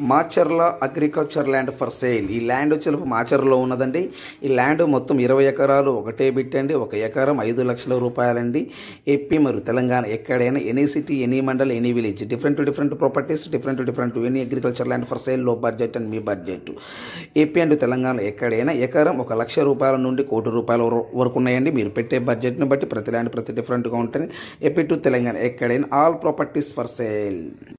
Macherla agriculture land for sale. ఈ land వచ్చేపు మాచర్లో ఉన్నదండి. ఈ ల్యాండ్ మొత్తం ఇరవై ఎకరాలు ఒకటే బిట్టండి ఒక ఎకరం ఐదు లక్షల రూపాయలండి. ఏపీ మరియు తెలంగాణ ఎక్కడైనా any city any mandal any village different different properties different different any agriculture land for సేల్లో బడ్జెట్ అండ్ మీ బడ్జెట్. ఏపీ అండ్ తెలంగాణ ఎక్కడైనా ఎకరం ఒక లక్ష రూపాయల నుండి కోటి రూపాయల వర- వరకు ఉన్నాయండి. మీరు పెట్టే బడ్జెట్ని బట్టి ప్రతి ల్యాండ్ ప్రతి డిఫరెంట్గా ఉంటుంది ఏపీ టు తెలంగాణ ఎక్కడైనా ఆల్ ప్రాపర్టీస్ ఫర్ సేల్.